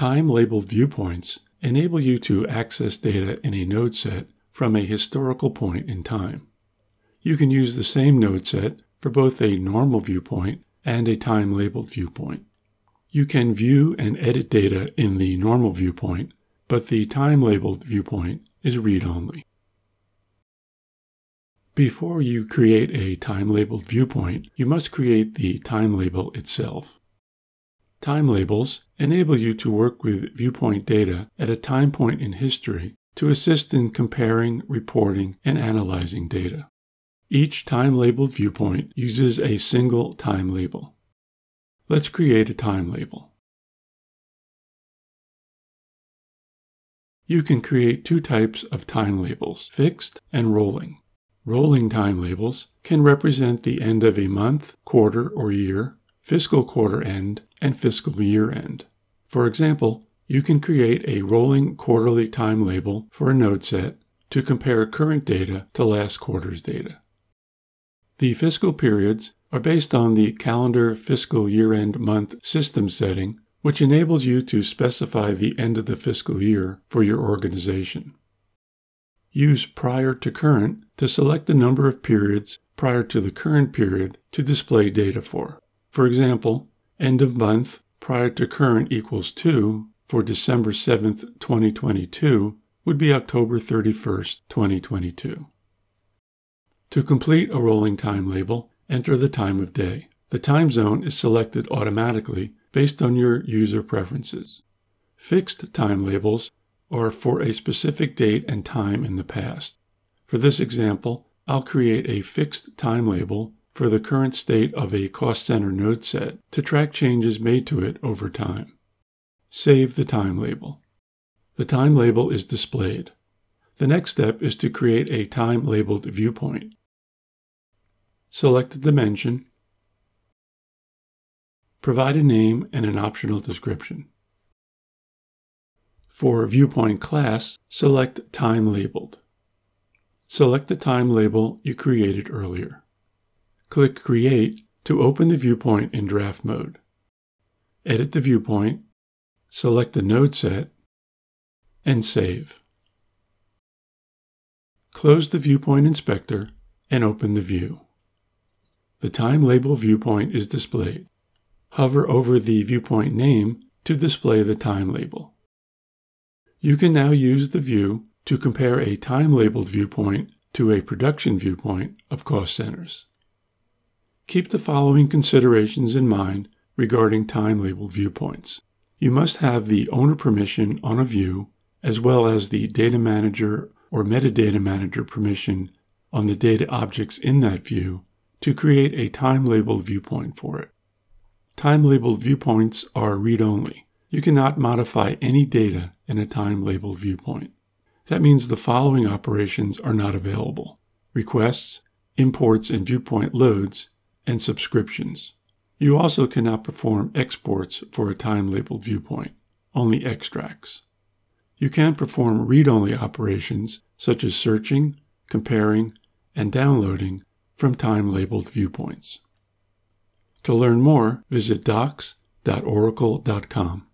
Time-labeled viewpoints enable you to access data in a node set from a historical point in time. You can use the same node set for both a normal viewpoint and a time-labeled viewpoint. You can view and edit data in the normal viewpoint, but the time-labeled viewpoint is read-only. Before you create a time-labeled viewpoint, you must create the time label itself. Time labels enable you to work with viewpoint data at a time point in history to assist in comparing, reporting, and analyzing data. Each time-labeled viewpoint uses a single time label. Let's create a time label. You can create two types of time labels, fixed and rolling. Rolling time labels can represent the end of a month, quarter, or year, fiscal quarter end, and fiscal year end. For example, you can create a rolling quarterly time label for a node set to compare current data to last quarter's data. The fiscal periods are based on the calendar fiscal year end month system setting, which enables you to specify the end of the fiscal year for your organization. Use prior to current to select the number of periods prior to the current period to display data for. For example, end of month prior to current equals 2 for December 7th, 2022 would be October 31st, 2022. To complete a rolling time label, enter the time of day. The time zone is selected automatically based on your user preferences. Fixed time labels are for a specific date and time in the past. For this example, I'll create a fixed time label for the current state of a cost center node set to track changes made to it over time. Save the time label. The time label is displayed. The next step is to create a time labeled viewpoint. Select a dimension. Provide a name and an optional description. For viewpoint class, select Time Labeled. Select the time label you created earlier. Click Create to open the viewpoint in draft mode. Edit the viewpoint, select the node set, and save. Close the Viewpoint Inspector and open the view. The time label viewpoint is displayed. Hover over the viewpoint name to display the time label. You can now use the view to compare a time-labeled viewpoint to a production viewpoint of cost centers. Keep the following considerations in mind regarding time-labeled viewpoints. You must have the owner permission on a view as well as the data manager or metadata manager permission on the data objects in that view to create a time-labeled viewpoint for it. Time-labeled viewpoints are read-only. You cannot modify any data in a time-labeled viewpoint. That means the following operations are not available. Requests, imports and viewpoint loads, and subscriptions. You also cannot perform exports for a time-labeled viewpoint, only extracts. You can perform read-only operations such as searching, comparing, and downloading from time-labeled viewpoints. To learn more, visit docs.oracle.com.